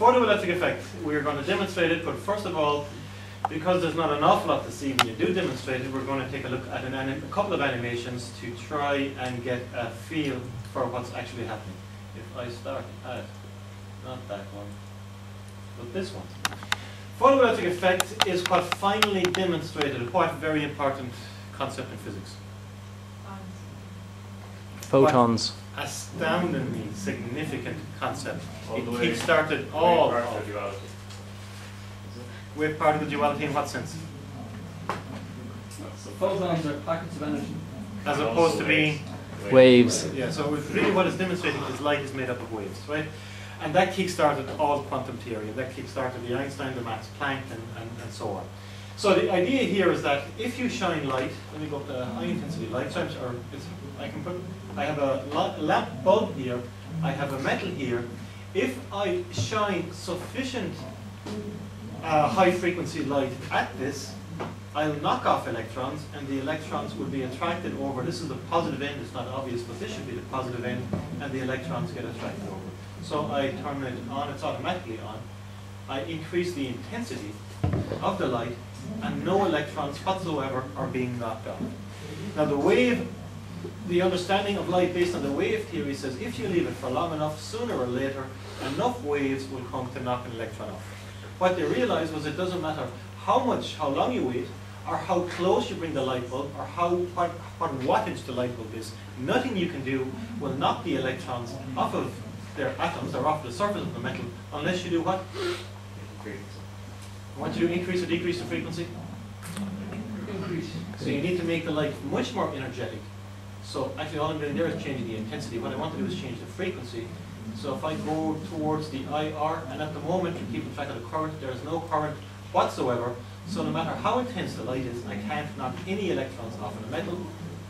photoelectric effect, we're going to demonstrate it, but first of all, because there's not an awful lot to see when you do demonstrate it, we're going to take a look at an anim- a couple of animations to try and get a feel for what's actually happening. If I start at, not that one, but this one. Photoelectric effect is what finally demonstrated what very important concept in physics. Photons. Astoundingly significant concept. All It the way- kick-started all Wave of particle duality. wave particle duality in what sense? That's the Photons are packets of energy. As opposed to being, Waves. yeah, so really what it's demonstrating is light is made up of waves, right? And that kick-started all quantum theory, that kick-started the Einstein, the Max Planck, and, and, and so on. So the idea here is that if you shine light, let me go up to high intensity light, so or I can put, I have a lamp bulb here, I have a metal here. If I shine sufficient uh, high frequency light at this, I'll knock off electrons and the electrons will be attracted over. This is the positive end, it's not obvious, but this should be the positive end and the electrons get attracted over. So I turn it on, it's automatically on. I increase the intensity of the light and no electrons whatsoever are being knocked off. Now the wave, the understanding of light based on the wave theory says if you leave it for long enough, sooner or later, enough waves will come to knock an electron off. What they realized was it doesn't matter how much, how long you wait, or how close you bring the light bulb, or how what, what wattage the light bulb is. Nothing you can do will knock the electrons off of their atoms or off the surface of the metal unless you do what? Want you to increase or decrease the frequency. Increase. So you need to make the light much more energetic. So actually all I'm doing there is changing the intensity. What I want to do is change the frequency. So if I go towards the IR, and at the moment, to keep in track of the current, there is no current whatsoever. So no matter how intense the light is, I can't knock any electrons off of the metal.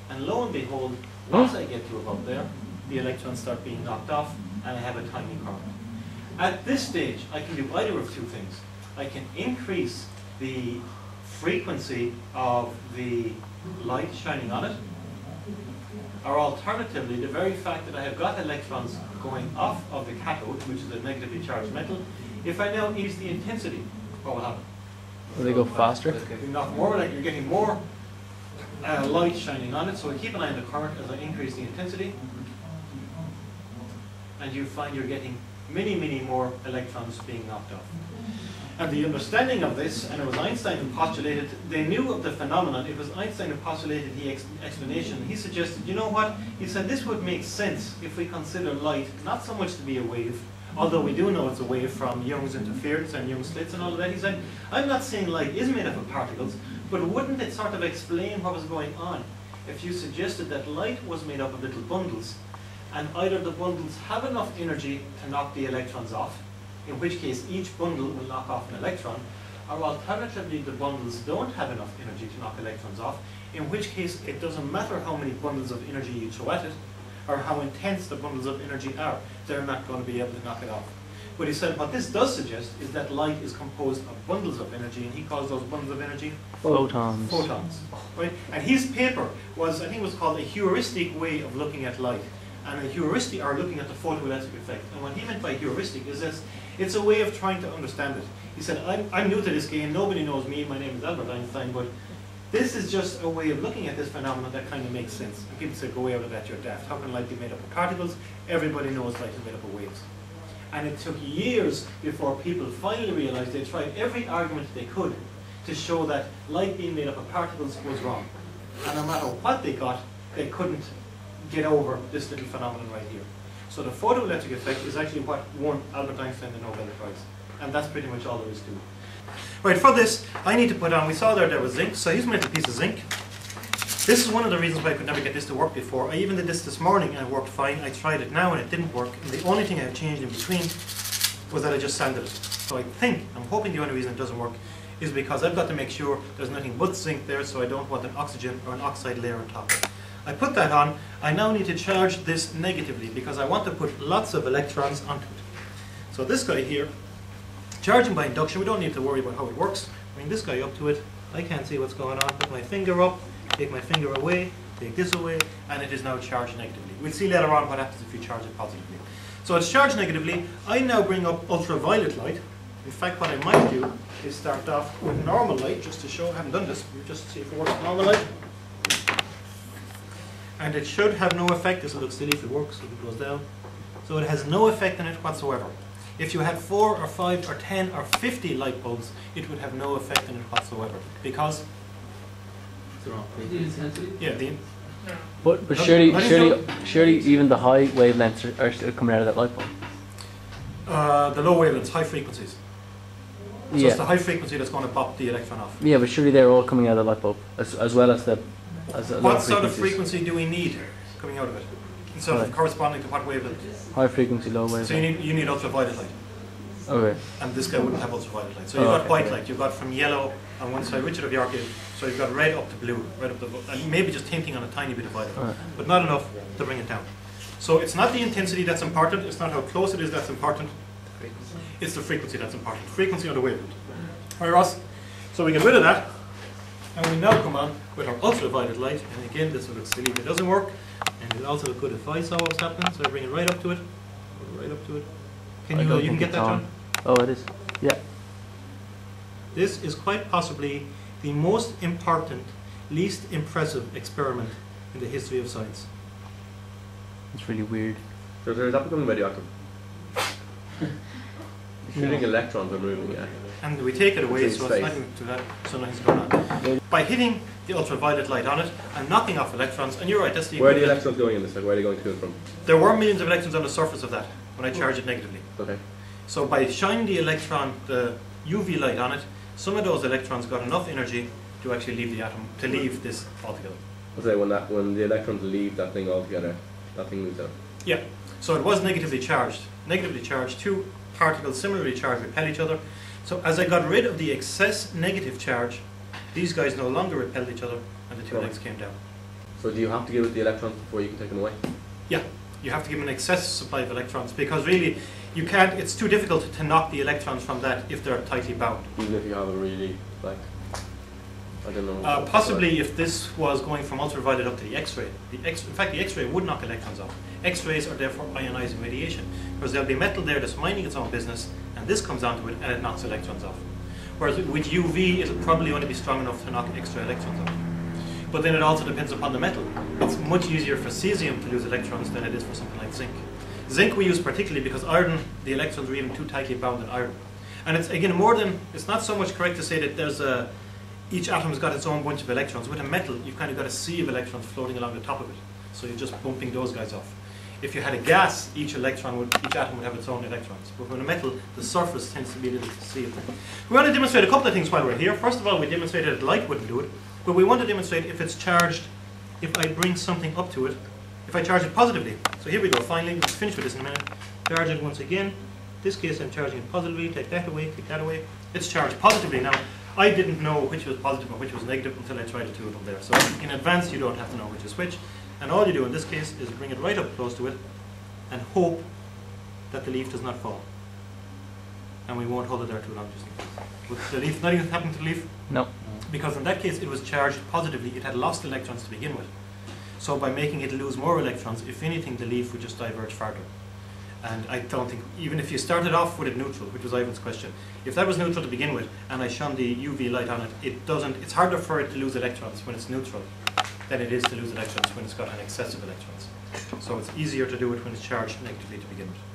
And lo and behold, once I get to about there, the electrons start being knocked off, and I have a tiny current. At this stage, I can do either of two things. I can increase the frequency of the light shining on it, or alternatively, the very fact that I have got electrons going off of the cathode, which is a negatively charged metal, if I now ease the intensity, what will happen? Will they go faster? You knock more, like you're getting more uh, light shining on it, so I keep an eye on the current as I increase the intensity, and you find you're getting many, many more electrons being knocked off. And the understanding of this, and it was Einstein who postulated, they knew of the phenomenon, it was Einstein who postulated the ex explanation. He suggested, you know what? He said this would make sense if we consider light not so much to be a wave, although we do know it's a wave from Young's interference and Young's slits and all of that. He said, I'm not saying light is made up of particles, but wouldn't it sort of explain what was going on if you suggested that light was made up of little bundles, and either the bundles have enough energy to knock the electrons off, in which case each bundle will knock off an electron, or alternatively the bundles don't have enough energy to knock electrons off, in which case it doesn't matter how many bundles of energy you throw at it, or how intense the bundles of energy are, they're not going to be able to knock it off. But he said what this does suggest is that light is composed of bundles of energy, and he calls those bundles of energy Photons. photons. Right? And his paper was, I think it was called a heuristic way of looking at light. And a heuristic, or looking at the photoelectric effect. And what he meant by heuristic is this, it's a way of trying to understand it. He said, I'm, I'm new to this game, nobody knows me, my name is Albert Einstein, but this is just a way of looking at this phenomenon that kind of makes sense. And people say, go away out of that, you're daft. How can light be made up of particles? Everybody knows light is made up of waves. And it took years before people finally realized they tried every argument they could to show that light being made up of particles was wrong. And no matter what they got, they couldn't get over this little phenomenon right here. So the photoelectric effect is actually what won Albert Einstein the Nobel Prize. And that's pretty much all there is to it. Right, for this, I need to put on, we saw there there was zinc, so here's my little piece of zinc. This is one of the reasons why I could never get this to work before. I even did this this morning and it worked fine. I tried it now and it didn't work. And the only thing I changed in between was that I just sanded it. So I think, I'm hoping the only reason it doesn't work is because I've got to make sure there's nothing but zinc there, so I don't want an oxygen or an oxide layer on top. I put that on. I now need to charge this negatively because I want to put lots of electrons onto it. So this guy here, charging by induction, we don't need to worry about how it works. Bring this guy up to it. I can't see what's going on. Put my finger up, take my finger away, take this away, and it is now charged negatively. We'll see later on what happens if you charge it positively. So it's charged negatively. I now bring up ultraviolet light. In fact, what I might do is start off with normal light, just to show, I haven't done this, you just see if it works normal light. And it should have no effect, this will look silly if it works, if it goes down. So it has no effect on it whatsoever. If you had four or five or ten or fifty light bulbs, it would have no effect on it whatsoever. Because, The intensity? yeah, the, But, but surely, how do you surely, surely even the high wavelengths are, are still coming out of that light bulb. uh, the low wavelengths, high frequencies. So it's the high frequency that's going to pop the electron off. yeah, but surely they're all coming out of the light bulb as, as well as the as the low What sort of frequency do we need coming out of it? Of Right. corresponding to what wavelength? High frequency, low wavelength. So you need, you need ultraviolet light, Okay. and this guy wouldn't have ultraviolet light. So you've Oh, got okay, white okay. light, you've got from yellow on one side, Richard of York is, so you've got red up to blue, red up to, and maybe just hinting on a tiny bit of violet, Alright. but not enough to bring it down. So it's not the intensity that's important, it's not how close it is that's important, it's the frequency that's important, frequency on the wavelength. All right, Ross? So we get rid of that, and we now come on with our ultraviolet light, and again, this will look silly if it doesn't work, and it'll also look good if I saw what was happening, so I bring it right up to it, right up to it. Can I you, don't you can get that, on. John? Oh, it is. Yeah. This is quite possibly the most important, least impressive experiment in the history of science. It's really weird. So is that becoming radioactive? Shooting No. electrons and moving it. And we take it away, so it's nothing to that, so nothing's going on. By hitting the ultraviolet light on it and knocking off electrons, and you're right, that's the Where are the electrons going in this? Like, where are they going to and from? There were millions of electrons on the surface of that when I charge it negatively. Okay. So by shining the electron, the UV light on it, some of those electrons got enough energy to actually leave the atom, to leave this altogether. I'll say when that when the electrons leave that thing altogether, that thing moves out. Yeah, so it was negatively charged. Negatively charged, two particles similarly charged repel each other. So as I got rid of the excess negative charge, these guys no longer repelled each other and the two Right. legs came down. So do you have to give it the electrons before you can take them away? Yeah, you have to give them an excess supply of electrons because really you can't, it's too difficult to knock the electrons from that if they're tightly bound. Even if you have a really like I don't know. Uh, possibly if this was going from ultraviolet up to the X-ray. The X, in fact, the X-ray would knock electrons off. X-rays are therefore ionizing radiation because there'll be metal there that's minding its own business, and this comes onto it and it knocks electrons off. Whereas with UV, it'll probably only be strong enough to knock extra electrons off. But then it also depends upon the metal. It's much easier for cesium to lose electrons than it is for something like zinc. Zinc we use particularly because iron, the electrons are even too tightly bound in iron. And it's again more than, it's not so much correct to say that there's a, each atom's got its own bunch of electrons. With a metal, you've kind of got a sea of electrons floating along the top of it. So you're just bumping those guys off. If you had a gas, each electron would, each atom would have its own electrons. But with a metal, the surface tends to be a little sea of them. We want to demonstrate a couple of things while we're here. First of all, we demonstrated that light wouldn't do it. But we want to demonstrate if it's charged, if I bring something up to it, if I charge it positively. So here we go, finally, we'll finish with this in a minute. Charge it once again. this case I'm charging it positively, take that away, take that away. It's charged positively. Now, I didn't know which was positive and which was negative until I tried the two of them there. So in advance, you don't have to know which is which. And all you do in this case is bring it right up close to it and hope that the leaf does not fall. And we won't hold it there too long, just in case. With the leaf, nothing happened to the leaf, No. because in that case it was charged positively, it had lost electrons to begin with. So by making it lose more electrons, if anything, the leaf would just diverge farther. And I don't think, even if you started off with it neutral, which was Ivan's question, if that was neutral to begin with, and I shone the UV light on it, it doesn't, it's harder for it to lose electrons when it's neutral than it is to lose electrons when it's got an excess of electrons. So it's easier to do it when it's charged negatively to begin with.